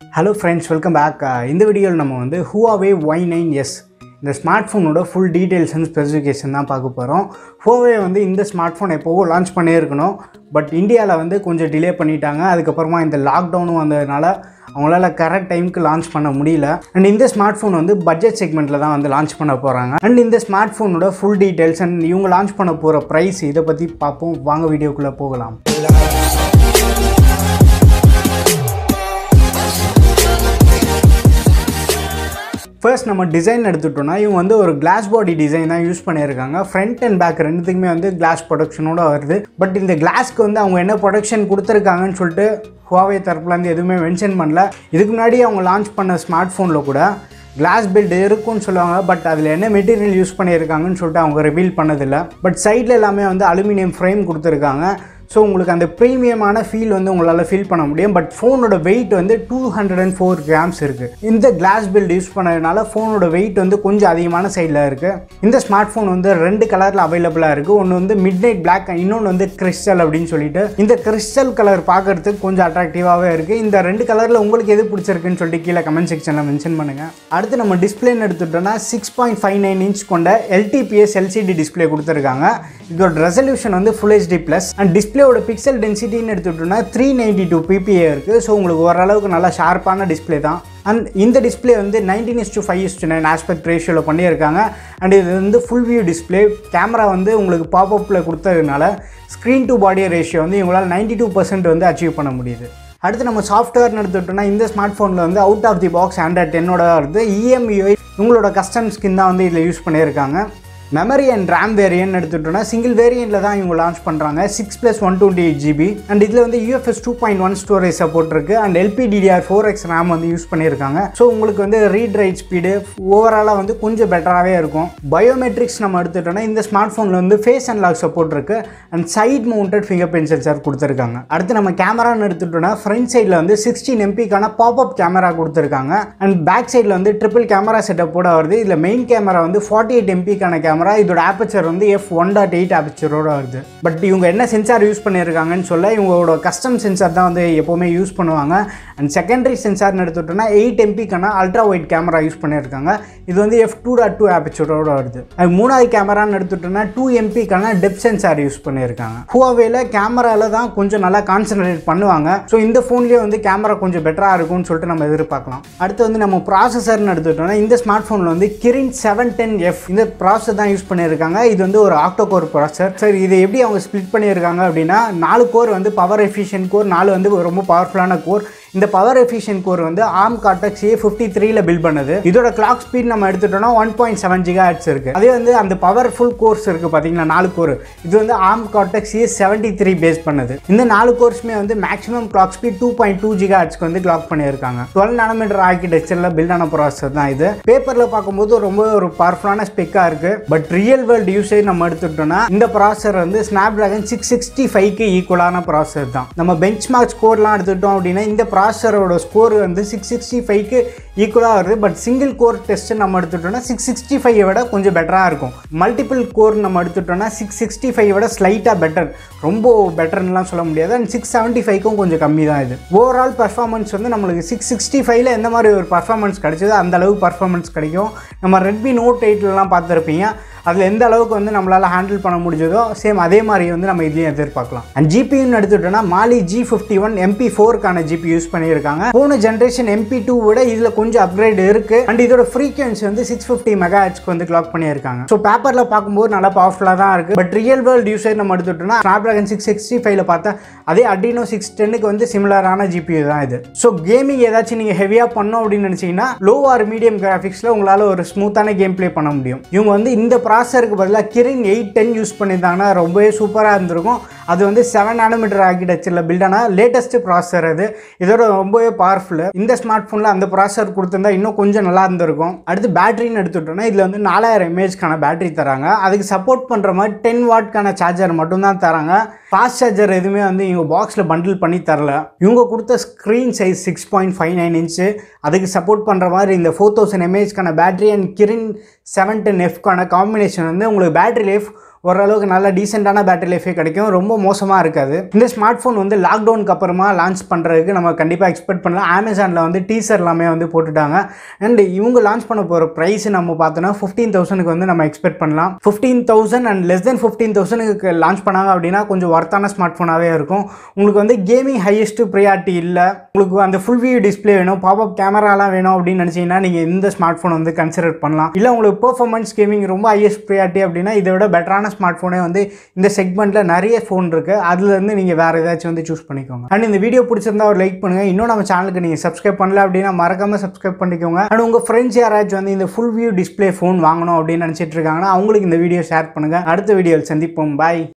Hello friends welcome back இந்த வீடியோவில் நம்ம வந்து ஹுவாவே ஒய் நைன் எஸ் இந்த ஸ்மார்ட் ஃபோனோட ஃபுல் டீட்டெயில்ஸ் அண்ட் ஸ்பெசிஃபிகேஷன் தான் பார்க்க போகிறோம் ஹோவே வந்து இந்த ஸ்மார்ட் ஃபோன் எப்போவோ லான்ச் பண்ணியிருக்கணும் பட் இந்தியாவில் வந்து கொஞ்சம் டிலே பண்ணிட்டாங்க. அதுக்கப்புறமா இந்த லாக்டவுனும் வந்ததுனால அவங்களால கரெக்ட் டைமுக்கு லான்ச் பண்ண முடியல. அண்ட் இந்த ஸ்மார்ட் ஃபோன் வந்து பட்ஜெட் செக்மெண்ட்டில் தான் வந்து லான்ச் பண்ண போகிறாங்க அண்ட் இந்த ஸ்மார்ட் ஃபோனோட ஃபுல் டீட்டெயில்ஸ் அண்ட் இவங்க லான்ச் பண்ண போகிற ப்ரைஸ் இதை பற்றி பார்ப்போம். வாங்க வீடியோக்குள்ளே போகலாம். ஃபர்ஸ்ட் நம்ம டிசைன் எடுத்துட்டோம்னா இவங்க வந்து ஒரு கிளாஸ் பாடி டிசைன் தான் யூஸ் பண்ணியிருக்காங்க. ஃப்ரண்ட் அண்ட் பேக் ரெண்டுத்துக்குமே வந்து கிளாஸ் ப்ரொடக்ஷனோட வருது. பட் இந்த கிளாஸ்க்கு வந்து அவங்க என்ன ப்ரொடக்ஷன் கொடுத்துருக்காங்கன்னு சொல்லிட்டு ஹுவாவே தரப்புலேருந்து எதுவுமே மென்ஷன் பண்ணல. இதுக்கு முன்னாடி அவங்க லான்ச் பண்ண ஸ்மார்ட் ஃபோனில் கூட கிளாஸ் பில்ட் இருக்கும்னு சொல்லுவாங்க. பட் அதில் என்ன மெட்டீரியல் யூஸ் பண்ணியிருக்காங்கன்னு சொல்லிட்டு அவங்க ரிவீல் பண்ணதில்லை. பட் சைடில் எல்லாமே வந்து அலுமினியம் ஃப்ரேம் கொடுத்துருக்காங்க. ஸோ உங்களுக்கு அந்த ப்ரீமியமான ஃபீல் வந்து உங்களால் ஃபீல் பண்ண முடியும். பட் ஃபோனோட வெயிட் வந்து two hundred and four grams இருக்குது இந்த கிளாஸ் பில்ட் யூஸ் பண்ணதுனால ஃபோனோட வெயிட் வந்து கொஞ்சம் அதிகமான சைடில் இருக்குது இந்த ஸ்மார்ட் ஃபோன் வந்து ரெண்டு கலரில் அவைலபிளாக இருக்குது ஒன்று வந்து மிட் நைட் பிளாக் இன்னொன்று வந்து கிறிஸ்டல் அப்படின்னு சொல்லிட்டு. இந்த கிறிஸ்டல் கலர் பார்க்கறதுக்கு கொஞ்சம் அட்ராக்டிவாகவே இருக்குது இந்த ரெண்டு கலரில் உங்களுக்கு எது பிடிச்சிருக்குன்னு சொல்லிட்டு கீழே கமெண்ட் செக்ஷனில் மென்ஷன் பண்ணுங்கள் அடுத்து நம்ம டிஸ்பிளேன்னு எடுத்துட்டோம்னா six point five nine inch கொண்ட எல்டிபிஎஸ் எல்சிடி டிஸ்பிளே கொடுத்துருக்காங்க. இதோட ரெசல்யூஷன் வந்து ஃபுல் ஹெச்டி ப்ளஸ் அண்ட் டிஸ்பிளேயோட பிக்சல் டென்சிட்டின்னு எடுத்துட்டோம்னா த்ரீ நைன்டி டூ பிபிஏ இருக்குது ஸோ உங்களுக்கு ஓரளவுக்கு நல்லா ஷார்ப்பான டிஸ்பிளே தான். அண்ட் இந்த டிஸ்பிளே வந்து nineteen is to five is to nine aspect ரேஷியோவில் பண்ணியிருக்காங்க. அண்ட் இது வந்து ஃபுல் வியூ டிஸ்பிளே கேமரா வந்து உங்களுக்கு பாப்அப்பில் கொடுத்ததுனால ஸ்க்ரீன் டு பாடி ரேஷியோ வந்து இவங்களால் நைன்டி டூ பர்சன்ட் வந்து அச்சீவ் பண்ண முடியுது. அடுத்து நம்ம சாஃப்ட்வேர்னு எடுத்துட்டோம்னா இந்த ஸ்மார்ட் ஃபோனில் வந்து out of the box Android டென்னோட வருது. இஎம்இஐ உங்களோட கஸ்டம் ஸ்கின் தான் வந்து இதில் யூஸ் பண்ணியிருக்காங்க. மெமரி அண்ட் ரேம் வேரியன்ட் எடுத்துட்டோம்னா சிங்கிள் வேரியண்ட்டில் தான் இவங்க லான்ச் பண்ணுறாங்க six plus one twenty eight GB and இதில் வந்து UFS two point one storage support இருக்குது and LPDDR four X RAM வந்து யூஸ் பண்ணியிருக்காங்க ஸோ உங்களுக்கு வந்து ரீட் ரைட் ஸ்பீடு ஓவராலாக வந்து கொஞ்சம் பெட்டராகவே இருக்கும். பயோமெட்ரிக்ஸ் நம்ம எடுத்துட்டோம்னா இந்த ஸ்மார்ட் ஃபோனில் வந்து ஃபேஸ் அண்ட் லாக் சப்போர்ட் இருக்குது and side mounted fingerprint sensor கொடுத்துருக்காங்க. அடுத்து நம்ம கேமரான்னு எடுத்துட்டோம்னா ஃப்ரண்ட் சைடில் வந்து சிக்ஸ்டீன் எம்பிக்கான பாப்அப் கேமரா கொடுத்துருக்காங்க. அண்ட் பேக் சைடில் வந்து ட்ரிபிள் கேமரா செட்டப்போட வருது. இதில் மெயின் கேமரா வந்து ஃபார்ட்டி எயிட் எம்பிக்கான கேமரா இதோட ஆப்பச்சர் வந்து எஃப் ஒன் டாட் எயிட் ஆப்பச்சரோட வருது. பட் இவங்க என்ன சென்சார் யூஸ் பண்ணியிருக்காங்கன்னு சொல்ல இவங்களோட கஸ்டம் சென்சார் தான் வந்து எப்போவுமே யூஸ் பண்ணுவாங்க. அண்ட் செகண்டரி சென்சார்னு எடுத்துட்டோம்னா எயிட் எம்பிக்கான அல்ட்ரா ஒயிட் கேமரா யூஸ் பண்ணியிருக்காங்க இது வந்து எஃப் டூ டாட் டூ ஆப்பச்சரோட வருது. அது மூணாவது கேமரான்னு எடுத்துட்டோம்னா டூ எம்பிக்கான டெப் சென்சார் யூஸ் பண்ணியிருக்காங்க ஹுவாவேல கேமராவில் தான் கொஞ்சம் நல்லா கான்சன்ட்ரேட் பண்ணுவாங்க. ஸோ இந்த ஃபோன்லேயே வந்து கேமரா கொஞ்சம் பெட்டராக இருக்கும்னு சொல்லிட்டு நம்ம எதிர்பார்க்கலாம். அடுத்து வந்து நம்ம ப்ராசஸர்னு எடுத்துட்டோம்னா இந்த ஸ்மார்ட் ஃபோனில் வந்து கிரின் செவன் டென் எஃப் இந்த ப்ராசஸர் தான் யூஸ் பண்ணியிருக்காங்க. இது வந்து ஒரு ஆக்டோ கோர் ப்ராசர் சார் இது எப்படி அவங்க ஸ்ப்ளிட் பண்ணியிருக்காங்க அப்படின்னா நாலு கோர் வந்து பவர் எஃபிஷியன்ட் கோர் நாலு வந்து ரொம்ப பவர்ஃபுல்லான கோர் இந்த பவர் எஃபிஷியன் கோர் வந்து ஆம் காட்டக்ஸ் ஏ ஃபிஃப்டி த்ரீல பில்ட் பண்ணுது. இதோட கிளாக் ஸ்பீட் நம்ம எடுத்துட்டோம்னா one point seven Zika heads இருக்குது அதே வந்து அந்த பவர்ஃபுல் கோர்ஸ் இருக்குது பார்த்தீங்களா நாலு கோர் இது வந்து ARM Cortex A seventy three based பண்ணுது. இந்த நாலு கோர்ஸுமே வந்து maximum clock speed two point two Zika ஹெட்ஸ்க்கு வந்து கிளாக் பண்ணியிருக்காங்க. டுவெல் நானோமீட்டர் ஆர்கிடெக்சரில் பில்ட் ஆன ப்ராசஸர் தான் இது. பேப்பரில் பார்க்கும்போது ரொம்ப ஒரு பவர்ஃபுல்லான ஸ்பெக்காக இருக்குது பட் ரியல் வேர்ல்டு யூசேஜ் நம்ம எடுத்துட்டோம்னா இந்த ப்ராசஸர் வந்து ஸ்னாப் ட்ராகன் சிக்ஸ் சிக்ஸ்டி ஃபைவ்க்கு ஈக்குவலான ப்ராசஸர் தான். நம்ம பெஞ்ச் மார்க் ஸ்கோர்லாம் எடுத்துட்டோம் அப்படின்னா இந்த ப்ராசரோட ஸ்கோர் வந்து சிக்ஸ் சிக்ஸ்டி ஃபைவ்க்கு ஈக்குவலாக வருது. பட் சிங்கிள் கோர் டெஸ்ட் நம்ம எடுத்துட்டோம்னா சிக்ஸ் சிக்ஸ்டி ஃபைவ் விட கொஞ்சம் பெட்டராக இருக்கும். மல்டிபிள் கோர் நம்ம எடுத்துட்டோம்னா சிக்ஸ் சிக்ஸ்டி ஃபைவ் விட ஸ்லைட்டாக பெட்டர் ரொம்ப பெட்டர்லாம் சொல்ல முடியாது. அண்ட் சிக்ஸ் செவன்ட்டி ஃபைவ்க்கும் கொஞ்சம் கம்மி தான் இது. ஓவரால் பர்ஃபார்மன்ஸ் வந்து நம்மளுக்கு சிக்ஸ் சிக்ஸ்டி ஃபைவ்ல எந்த மாதிரி ஒரு பர்ஃபார்மன்ஸ் கிடைச்சதோ அந்த அளவு பர்ஃபார்மன்ஸ் கிடைக்கும். நம்ம ரெட்மி நோட் எயிட்லலாம் பார்த்துருப்பீங்க. அதில் எந்த அளவுக்கு வந்து நம்மளால் ஹேண்டில் பண்ண முடிஞ்சதோ சேம் அதே மாதிரி வந்து நம்ம இதுலேயும் எதிர்பார்க்கலாம். அண்ட் ஜிபின்னு எடுத்துட்டோம்னா Mali G fifty one MP ஃபோருக்கான GPU use பண்ணியிருக்காங்க. போன ஜென்ரேஷன் எம்பி டூ விட இதில் கொஞ்சம் அப்கிரேட் இருக்குது அண்ட் இதோட ஃப்ரீக்வன்சி வந்து சிக்ஸ் ஃபிஃப்டி மெகா ஹெச்க்கு வந்து கிளாக் பண்ணியிருக்காங்க. ஸோ பேப்பரில் பார்க்கும்போது நல்லா பவர்ஃபுல்லாக தான் இருக்குது பட் ரியல் வேர்ல்டு யூசர் நம்ம எடுத்துட்டோம்னா ஸ்னாப்ட்ராகன் சிக்ஸ் சிக்ஸ்டி ஃபைவ்ல பார்த்தா அதே அடினோ சிக்ஸ் டென்னுக்கு வந்து சிமிலரான ஜிபியூ தான் இது. ஸோ கேமிங் ஏதாச்சும் நீங்கள் ஹெவியாக பண்ணோம் அப்படின்னு நினச்சிங்கன்னா லோ ஆர் மீடியம் கிராஃபிக்ஸில் உங்களால் ஒரு ஸ்மூத்தான கேம் ப்ளே பண்ண முடியும். இவங்க வந்து இந்த ப்ராசருக்கு பதிலாக கிரின் எயிட் டென் யூஸ் பண்ணியிருந்தாங்கன்னா ரொம்பவே சூப்பராக இருந்திருக்கும். அது வந்து செவன் நானோமீட்டர் ஆர்கிடெக்சரில் பில்டான லேட்டஸ்ட் ப்ராசர் அது. இதோட ரொம்பவே பவர்ஃபுல் இந்த ஸ்மார்ட் ஃபோனில் அந்த ப்ராசர் கொடுத்துருந்தா இன்னும் கொஞ்சம் நல்லா இருந்திருக்கும். அடுத்து பேட்டரின்னு எடுத்துட்டோம்னா இதில் வந்து நாலாயிரம் எம்ஏஹெச்க்கான பேட்டரி தராங்க. அதுக்கு சப்போர்ட் பண்ணுற மாதிரி டென் வாட்க்கான சார்ஜர் மட்டும்தான் தராங்க. ஃபாஸ்ட் சார்ஜர் எதுவுமே வந்து இவங்க பாக்ஸில் பண்டில் பண்ணி தரல. இவங்க கொடுத்த screen size six point five nine inch அதுக்கு சப்போர்ட் பண்ணுற மாதிரி இந்த four thousand எம்ஏஹெச்க்கான battery and Kirin seven ten எஃப்க்கான combination வந்து உங்களுக்கு பேட்டரி லைஃப் ஓரளவுக்கு நல்ல டீசெண்டான பேட்டரி லைஃபே கிடைக்கும். ரொம்ப மோசமாக இருக்காது. இந்த ஸ்மார்ட் ஃபோன் வந்து லாக்டவுனுக்கு அப்புறமா லான்ச் பண்ணுறதுக்கு நம்ம கண்டிப்பாக எக்ஸ்பெக்ட் பண்ணலாம். அமேசானில் வந்து டீசர் எல்லாமே வந்து போட்டுட்டாங்க. அண்ட் இவங்க லான்ச் பண்ண போகிற ப்ரைஸ் நம்ம பார்த்தோன்னா ஃபிஃப்டீன் தௌசண்ட்க்கு வந்து நம்ம எக்ஸ்பெக்ட் பண்ணலாம். Fifteen thousand and less then fifteen தௌசண்ட்க்கு லான்ச் பண்ணாங்க அப்படின்னா கொஞ்சம் ஒர்த்தான ஸ்மார்ட் ஃபோனாகவே இருக்கும். உங்களுக்கு வந்து கேமிங் ஹையஸ்ட் ப்ரியாரிட்டி இல்லை. உங்களுக்கு அந்த ஃபுல் வியூ டிஸ்பிளே வேணும் பாப்அப் கேமராலாம் வேணும் அப்படின்னு நினச்சிங்கன்னா நீங்கள் இந்த ஸ்மார்ட் ஃபோன் வந்து கன்சிடர் பண்ணலாம். இல்லை உங்களுக்கு பெர்ஃபார்மன்ஸ் கேமிங் ரொம்ப ஹையஸ்ட் ப்ரியாரிட்டி அப்படின்னா இதை விட பெட்டரான ஸ்மார்ட் ஃபோனே வந்து இந்த செக்மெண்ட்டில் நிறைய ஃபோன் இருக்குது அதுலேருந்து நீங்கள் வேறு ஏதாச்சும் வந்து சூஸ் பண்ணிக்கோங்க. அண்ட் இந்த வீடியோ பிடிச்சிருந்தா ஒரு லைக் பண்ணுங்கள் இன்னும் நம்ம சேனலுக்கு நீங்கள் சப்ஸ்கிரைப் பண்ணல அப்படின்னா மறக்காமல் சப்ஸ்கிரைப் பண்ணிக்கோங்க. அண்ட் உங்கள் ஃப்ரெண்ட்ஸ் யாராச்சும் வந்து இந்த ஃபுல் வியூ டிஸ்பிளே ஃபோன் வாங்கணும் அப்படின்னு நினச்சிட்டு இருக்காங்கன்னா அவங்களுக்கு இந்த வீடியோ ஷேர் பண்ணுங்கள் அடுத்த வீடியோவில் சந்திப்போம். பாய்